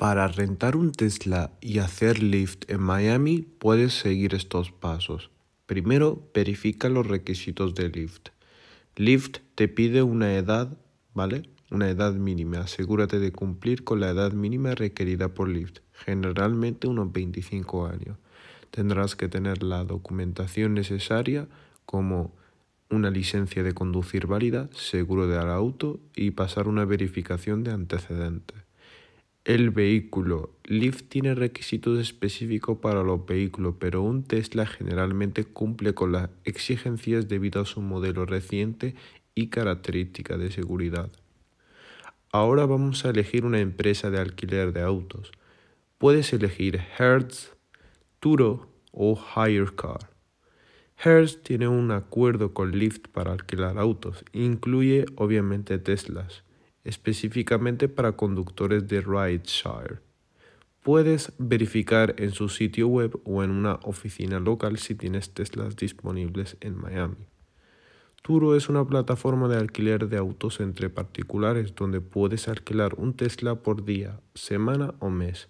Para rentar un Tesla y hacer Lyft en Miami puedes seguir estos pasos. Primero, verifica los requisitos de Lyft. Lyft te pide una edad, ¿vale? Una edad mínima. Asegúrate de cumplir con la edad mínima requerida por Lyft, generalmente unos 25 años. Tendrás que tener la documentación necesaria como una licencia de conducir válida, seguro del auto y pasar una verificación de antecedentes. El vehículo. Lyft tiene requisitos específicos para los vehículos, pero un Tesla generalmente cumple con las exigencias debido a su modelo reciente y características de seguridad. Ahora vamos a elegir una empresa de alquiler de autos. Puedes elegir Hertz, Turo o HireCar. Hertz tiene un acuerdo con Lyft para alquilar autos. Incluye obviamente Teslas, específicamente para conductores de rideshare. Puedes verificar en su sitio web o en una oficina local si tienes Teslas disponibles en Miami. Turo es una plataforma de alquiler de autos entre particulares donde puedes alquilar un Tesla por día, semana o mes.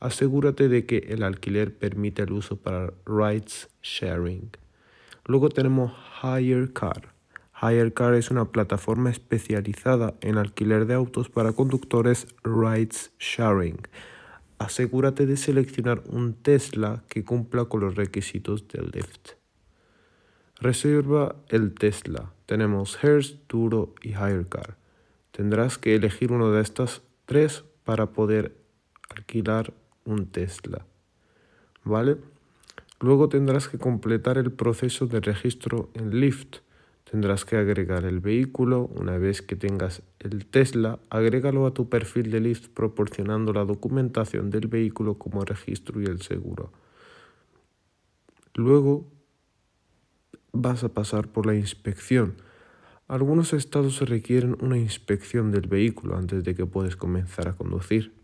Asegúrate de que el alquiler permite el uso para rides sharing. Luego tenemos HireCar. HireCar es una plataforma especializada en alquiler de autos para conductores rides sharing. Asegúrate de seleccionar un Tesla que cumpla con los requisitos del Lyft. Reserva el Tesla. Tenemos Hertz, Turo y HireCar. Tendrás que elegir uno de estas tres para poder alquilar un Tesla. ¿Vale? Luego tendrás que completar el proceso de registro en Lyft. Tendrás que agregar el vehículo. Una vez que tengas el Tesla, agrégalo a tu perfil de Lyft proporcionando la documentación del vehículo como registro y el seguro. Luego vas a pasar por la inspección. Algunos estados requieren una inspección del vehículo antes de que puedas comenzar a conducir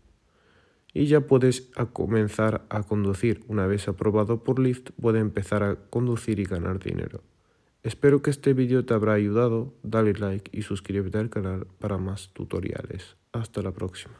y ya puedes comenzar a conducir. Una vez aprobado por Lyft, puedes empezar a conducir y ganar dinero. Espero que este vídeo te habrá ayudado, dale like y suscríbete al canal para más tutoriales. Hasta la próxima.